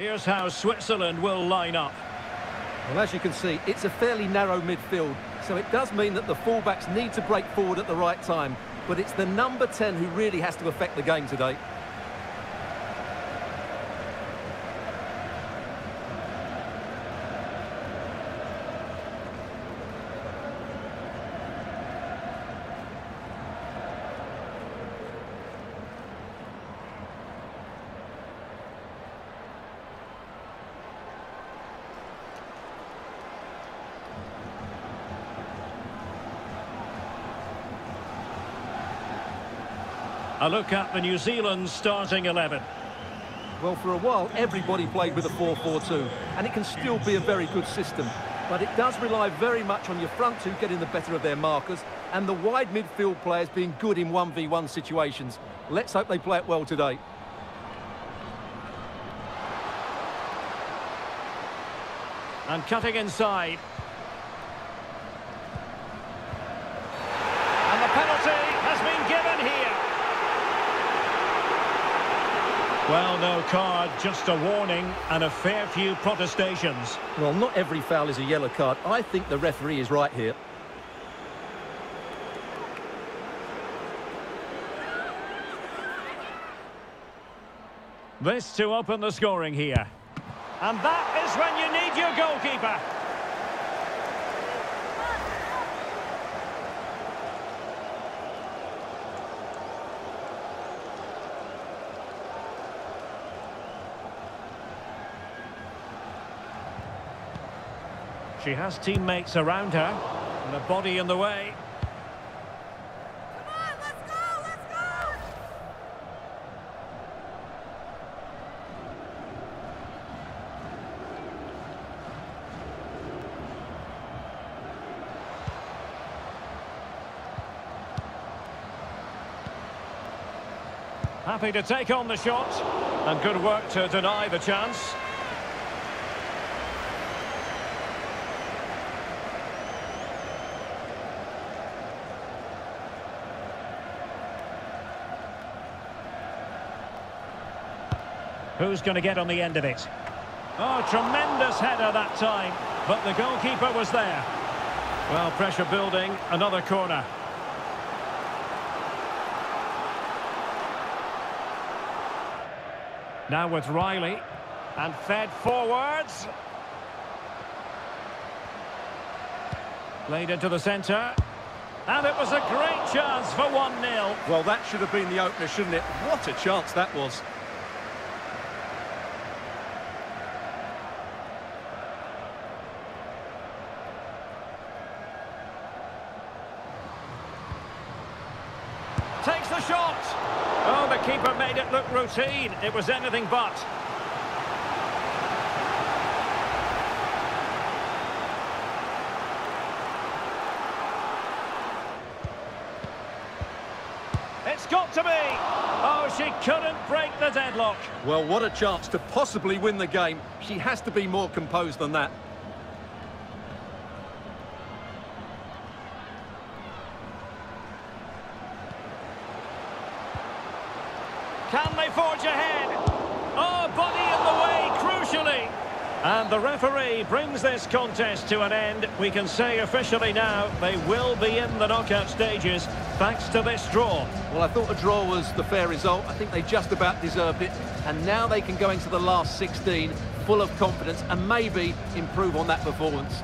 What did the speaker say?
Here's how Switzerland will line up. Well, as you can see, it's a fairly narrow midfield, so it does mean that the fullbacks need to break forward at the right time. But it's the number 10 who really has to affect the game today. A look at the New Zealand starting 11. Well, for a while, everybody played with a 4-4-2, and it can still be a very good system. But it does rely very much on your front two getting the better of their markers, and the wide midfield players being good in 1v1 situations. Let's hope they play it well today. And cutting inside. And the penalty has been given here. Well, no card, just a warning and a fair few protestations. Well, not every foul is a yellow card. I think the referee is right here. This to open the scoring here. And that is when you need your goalkeeper. She has teammates around her, and a body in the way. Come on, let's go, let's go! Happy to take on the shot, and good work to deny the chance. Who's going to get on the end of it? Oh, tremendous header that time, but the goalkeeper was there. Well, pressure building, another corner. Now with Riley, and fed forwards. Played into the centre. And it was a great chance for 1-0. Well, that should have been the opener, shouldn't it? What a chance that was. Takes the shot. Oh, the keeper made it look routine. It was anything but. It's got to be. Oh, she couldn't break the deadlock. Well, what a chance to possibly win the game. She has to be more composed than that. Can they forge ahead? Oh, body in the way, crucially. And the referee brings this contest to an end. We can say officially now they will be in the knockout stages thanks to this draw. Well, I thought a draw was the fair result. I think they just about deserved it. And now they can go into the last 16 full of confidence and maybe improve on that performance.